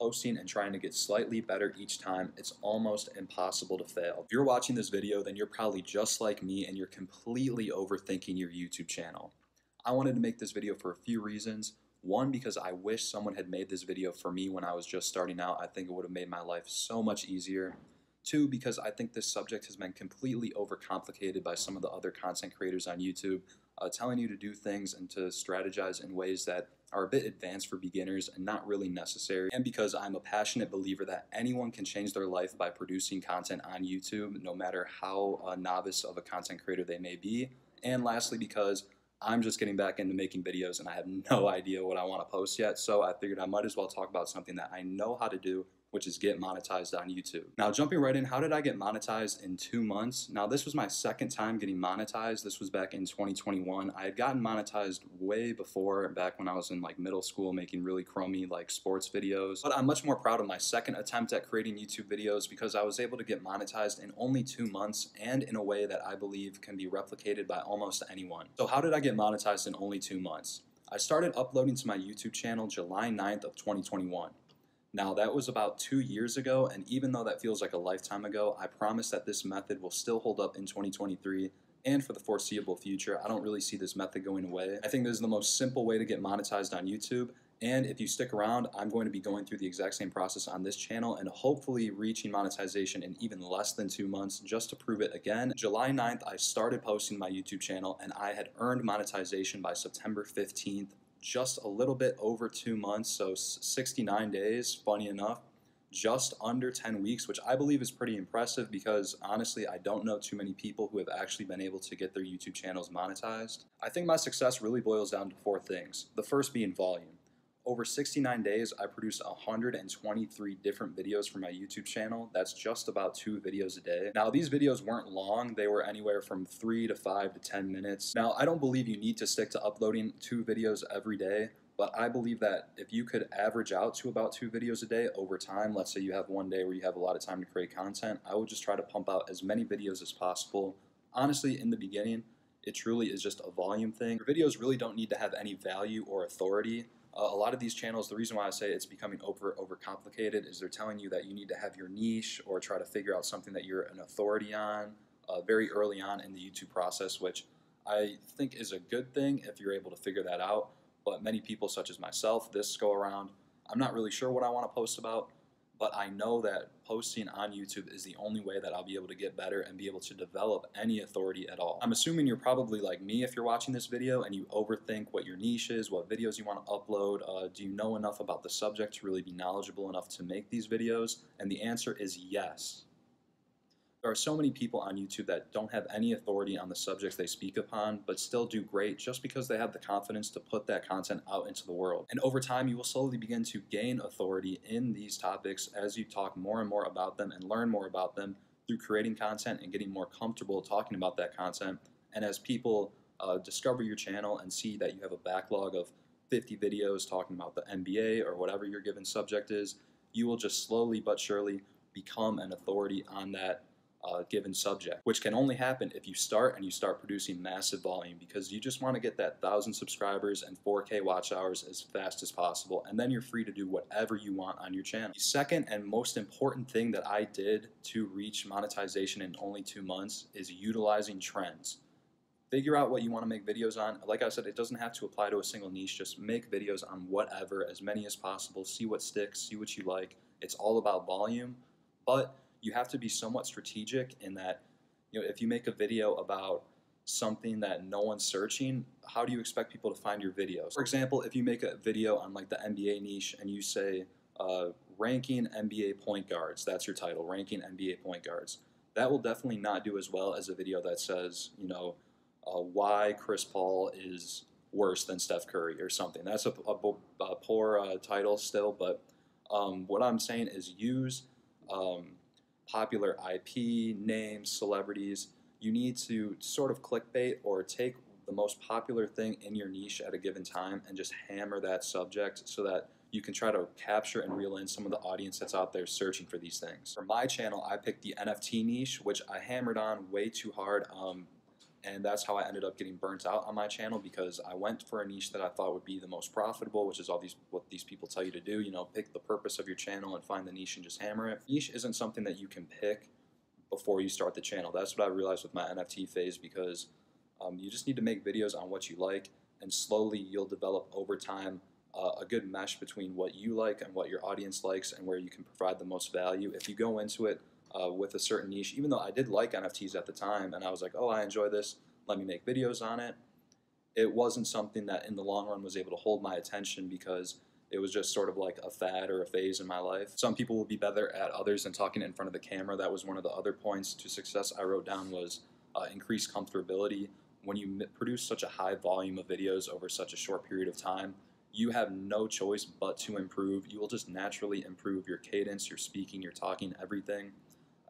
posting and trying to get slightly better each time, it's almost impossible to fail. If you're watching this video, then you're probably just like me and you're completely overthinking your YouTube channel. I wanted to make this video for a few reasons. One, because I wish someone had made this video for me when I was just starting out. I think it would have made my life so much easier. Two, because I think this subject has been completely overcomplicated by some of the other content creators on YouTube, uh, telling you to do things and to strategize in ways that are a bit advanced for beginners and not really necessary. And because I'm a passionate believer that anyone can change their life by producing content on YouTube, no matter how uh, novice of a content creator they may be. And lastly, because I'm just getting back into making videos and I have no idea what I want to post yet. So I figured I might as well talk about something that I know how to do which is get monetized on YouTube. Now, jumping right in, how did I get monetized in two months? Now, this was my second time getting monetized. This was back in 2021. I had gotten monetized way before, back when I was in like middle school, making really crummy like sports videos. But I'm much more proud of my second attempt at creating YouTube videos because I was able to get monetized in only two months and in a way that I believe can be replicated by almost anyone. So, how did I get monetized in only two months? I started uploading to my YouTube channel July 9th of 2021. Now, that was about two years ago, and even though that feels like a lifetime ago, I promise that this method will still hold up in 2023 and for the foreseeable future. I don't really see this method going away. I think this is the most simple way to get monetized on YouTube. And if you stick around, I'm going to be going through the exact same process on this channel and hopefully reaching monetization in even less than two months just to prove it again. July 9th, I started posting my YouTube channel and I had earned monetization by September 15th just a little bit over two months, so 69 days, funny enough, just under 10 weeks, which I believe is pretty impressive because honestly, I don't know too many people who have actually been able to get their YouTube channels monetized. I think my success really boils down to four things. The first being volume. Over 69 days, I produced 123 different videos for my YouTube channel. That's just about two videos a day. Now, these videos weren't long. They were anywhere from three to five to 10 minutes. Now, I don't believe you need to stick to uploading two videos every day, but I believe that if you could average out to about two videos a day over time, let's say you have one day where you have a lot of time to create content, I would just try to pump out as many videos as possible. Honestly, in the beginning, it truly is just a volume thing. Your videos really don't need to have any value or authority. Uh, a lot of these channels, the reason why I say it's becoming over overcomplicated is they're telling you that you need to have your niche or try to figure out something that you're an authority on uh, very early on in the YouTube process, which I think is a good thing if you're able to figure that out. But many people, such as myself, this go around, I'm not really sure what I want to post about but I know that posting on YouTube is the only way that I'll be able to get better and be able to develop any authority at all. I'm assuming you're probably like me if you're watching this video and you overthink what your niche is, what videos you want to upload. Uh, do you know enough about the subject to really be knowledgeable enough to make these videos? And the answer is yes. There are so many people on YouTube that don't have any authority on the subjects they speak upon, but still do great just because they have the confidence to put that content out into the world. And over time, you will slowly begin to gain authority in these topics as you talk more and more about them and learn more about them through creating content and getting more comfortable talking about that content. And as people uh, discover your channel and see that you have a backlog of 50 videos talking about the NBA or whatever your given subject is, you will just slowly but surely become an authority on that given subject, which can only happen if you start and you start producing massive volume because you just want to get that thousand subscribers and 4K watch hours as fast as possible, and then you're free to do whatever you want on your channel. The second and most important thing that I did to reach monetization in only two months is utilizing trends. Figure out what you want to make videos on. Like I said, it doesn't have to apply to a single niche. Just make videos on whatever, as many as possible. See what sticks, see what you like. It's all about volume, but you have to be somewhat strategic in that, you know, if you make a video about something that no one's searching, how do you expect people to find your videos? For example, if you make a video on like the NBA niche and you say uh, ranking NBA point guards, that's your title, ranking NBA point guards. That will definitely not do as well as a video that says, you know, uh, why Chris Paul is worse than Steph Curry or something. That's a, a, a poor uh, title still, but um, what I'm saying is use um, popular IP, names, celebrities. You need to sort of clickbait or take the most popular thing in your niche at a given time and just hammer that subject so that you can try to capture and reel in some of the audience that's out there searching for these things. For my channel, I picked the NFT niche, which I hammered on way too hard. Um, And that's how I ended up getting burnt out on my channel because I went for a niche that I thought would be the most profitable, which is all these what these people tell you to do. You know, pick the purpose of your channel and find the niche and just hammer it. Niche isn't something that you can pick before you start the channel. That's what I realized with my NFT phase because um, you just need to make videos on what you like, and slowly you'll develop over time uh, a good mesh between what you like and what your audience likes and where you can provide the most value. If you go into it uh, with a certain niche, even though I did like NFTs at the time and I was like, oh, I enjoy this, let me make videos on it, it wasn't something that in the long run was able to hold my attention because it was just sort of like a fad or a phase in my life. Some people will be better at others than talking in front of the camera. That was one of the other points to success I wrote down was uh, increased comfortability. When you produce such a high volume of videos over such a short period of time, you have no choice but to improve. You will just naturally improve your cadence, your speaking, your talking, everything.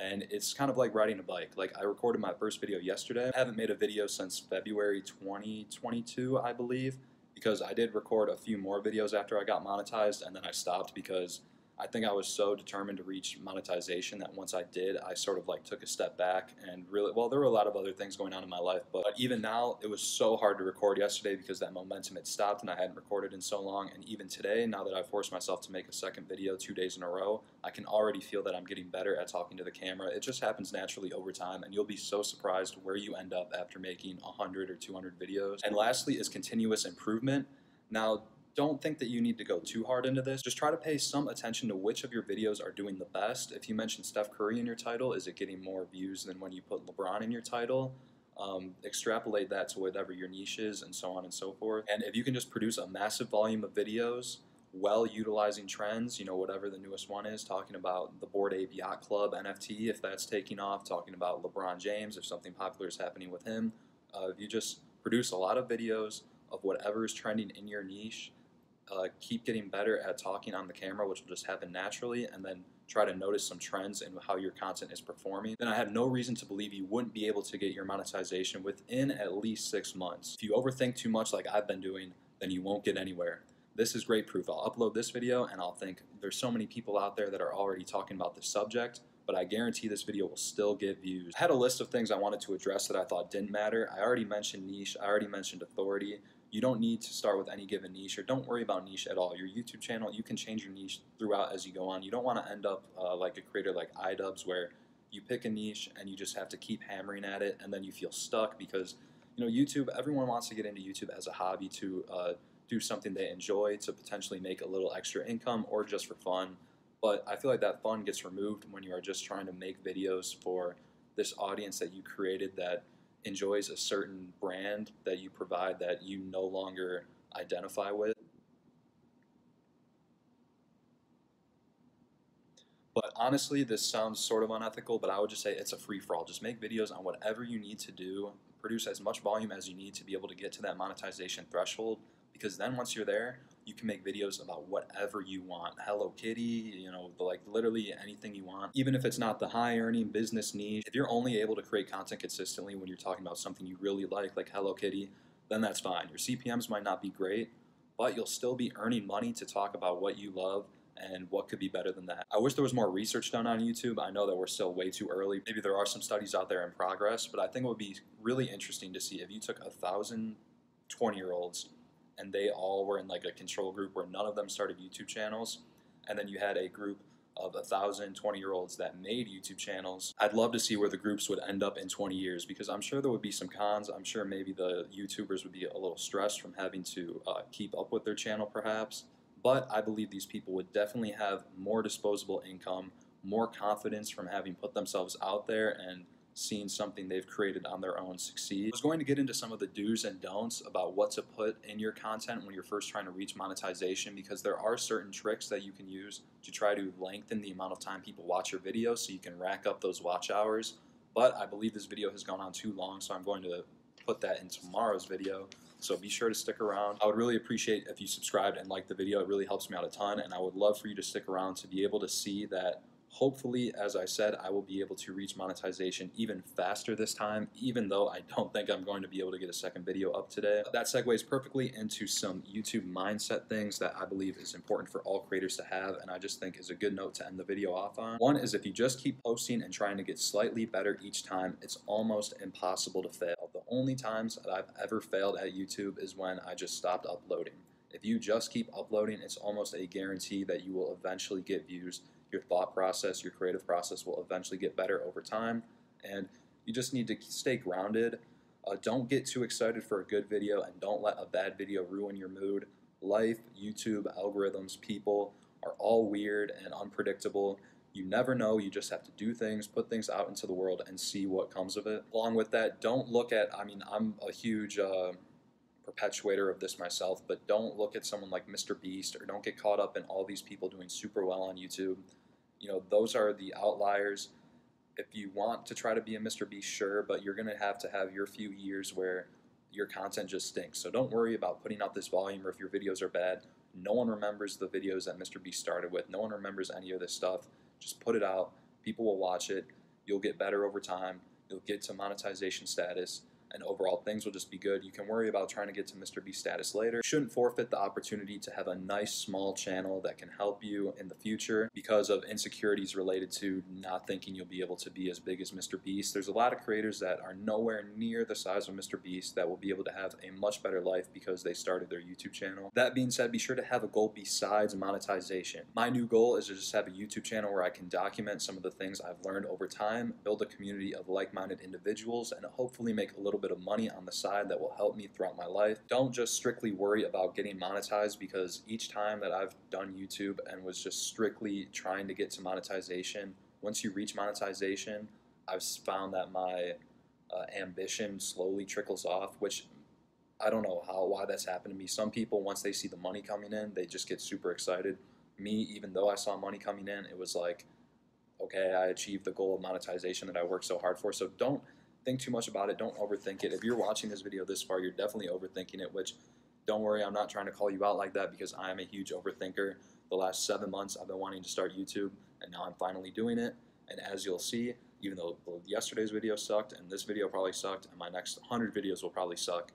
And it's kind of like riding a bike. Like I recorded my first video yesterday. I haven't made a video since February 2022, I believe, because I did record a few more videos after I got monetized and then I stopped because I think I was so determined to reach monetization that once I did, I sort of like took a step back and really, well, there were a lot of other things going on in my life, but even now, it was so hard to record yesterday because that momentum had stopped and I hadn't recorded in so long. And even today, now that I forced myself to make a second video two days in a row, I can already feel that I'm getting better at talking to the camera. It just happens naturally over time, and you'll be so surprised where you end up after making 100 or 200 videos. And lastly, is continuous improvement. Now, don't think that you need to go too hard into this. Just try to pay some attention to which of your videos are doing the best. If you mention Steph Curry in your title, is it getting more views than when you put LeBron in your title? Um, extrapolate that to whatever your niche is and so on and so forth. And if you can just produce a massive volume of videos well utilizing trends, you know, whatever the newest one is, talking about the Bored Ape Yacht Club NFT, if that's taking off, talking about LeBron James, if something popular is happening with him. Uh, if you just produce a lot of videos of whatever is trending in your niche uh, keep getting better at talking on the camera, which will just happen naturally, and then try to notice some trends in how your content is performing, then I have no reason to believe you wouldn't be able to get your monetization within at least six months. If you overthink too much like I've been doing, then you won't get anywhere. This is great proof. I'll upload this video and I'll think there's so many people out there that are already talking about this subject, but I guarantee this video will still get views. I had a list of things I wanted to address that I thought didn't matter. I already mentioned niche, I already mentioned authority, you don't need to start with any given niche or don't worry about niche at all. Your YouTube channel, you can change your niche throughout as you go on. You don't want to end up uh, like a creator like iDubbbz where you pick a niche and you just have to keep hammering at it and then you feel stuck because you know YouTube, everyone wants to get into YouTube as a hobby to uh, do something they enjoy to potentially make a little extra income or just for fun. But I feel like that fun gets removed when you are just trying to make videos for this audience that you created that enjoys a certain brand that you provide that you no longer identify with. But honestly, this sounds sort of unethical, but I would just say it's a free for all. Just make videos on whatever you need to do, produce as much volume as you need to be able to get to that monetization threshold. Because then once you're there, you can make videos about whatever you want. Hello Kitty, you know, like literally anything you want. Even if it's not the high earning business niche, if you're only able to create content consistently when you're talking about something you really like, like Hello Kitty, then that's fine. Your CPMs might not be great, but you'll still be earning money to talk about what you love and what could be better than that. I wish there was more research done on YouTube. I know that we're still way too early. Maybe there are some studies out there in progress, but I think it would be really interesting to see if you took a thousand 20 year olds and they all were in like a control group where none of them started YouTube channels. And then you had a group of a thousand 20 year olds that made YouTube channels. I'd love to see where the groups would end up in 20 years because I'm sure there would be some cons. I'm sure maybe the YouTubers would be a little stressed from having to uh, keep up with their channel, perhaps. But I believe these people would definitely have more disposable income, more confidence from having put themselves out there and seen something they've created on their own succeed. I was going to get into some of the do's and don'ts about what to put in your content when you're first trying to reach monetization because there are certain tricks that you can use to try to lengthen the amount of time people watch your video so you can rack up those watch hours. But I believe this video has gone on too long, so I'm going to put that in tomorrow's video. So be sure to stick around. I would really appreciate if you subscribed and liked the video. It really helps me out a ton, and I would love for you to stick around to be able to see that Hopefully, as I said, I will be able to reach monetization even faster this time, even though I don't think I'm going to be able to get a second video up today. That segues perfectly into some YouTube mindset things that I believe is important for all creators to have, and I just think is a good note to end the video off on. One is if you just keep posting and trying to get slightly better each time, it's almost impossible to fail. The only times that I've ever failed at YouTube is when I just stopped uploading. If you just keep uploading, it's almost a guarantee that you will eventually get views. Your thought process, your creative process will eventually get better over time. And you just need to stay grounded. Uh, don't get too excited for a good video and don't let a bad video ruin your mood. Life, YouTube, algorithms, people are all weird and unpredictable. You never know. You just have to do things, put things out into the world, and see what comes of it. Along with that, don't look at, I mean, I'm a huge. Uh, perpetuator of this myself, but don't look at someone like Mr. Beast or don't get caught up in all these people doing super well on YouTube. You know, those are the outliers. If you want to try to be a Mr. Beast, sure, but you're going to have to have your few years where your content just stinks. So don't worry about putting out this volume or if your videos are bad. No one remembers the videos that Mr. Beast started with. No one remembers any of this stuff. Just put it out. People will watch it. You'll get better over time. You'll get to monetization status and overall things will just be good. You can worry about trying to get to Mr. B status later. You shouldn't forfeit the opportunity to have a nice small channel that can help you in the future because of insecurities related to not thinking you'll be able to be as big as Mr. Beast. There's a lot of creators that are nowhere near the size of Mr. Beast that will be able to have a much better life because they started their YouTube channel. That being said, be sure to have a goal besides monetization. My new goal is to just have a YouTube channel where I can document some of the things I've learned over time, build a community of like-minded individuals, and hopefully make a little bit of money on the side that will help me throughout my life. Don't just strictly worry about getting monetized because each time that I've done YouTube and was just strictly trying to get to monetization, once you reach monetization, I've found that my uh, ambition slowly trickles off, which I don't know how why that's happened to me. Some people once they see the money coming in, they just get super excited. Me, even though I saw money coming in, it was like, okay, I achieved the goal of monetization that I worked so hard for. So don't think too much about it. Don't overthink it. If you're watching this video this far, you're definitely overthinking it, which don't worry, I'm not trying to call you out like that because I am a huge overthinker. The last seven months, I've been wanting to start YouTube, and now I'm finally doing it. And as you'll see, even though yesterday's video sucked, and this video probably sucked, and my next 100 videos will probably suck,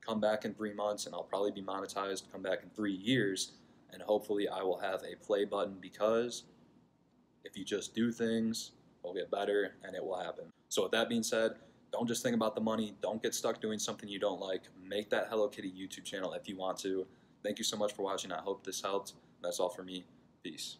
come back in three months, and I'll probably be monetized. Come back in three years, and hopefully I will have a play button because if you just do things, it'll get better, and it will happen. So with that being said, don't just think about the money. Don't get stuck doing something you don't like. Make that Hello Kitty YouTube channel if you want to. Thank you so much for watching. I hope this helped. That's all for me. Peace.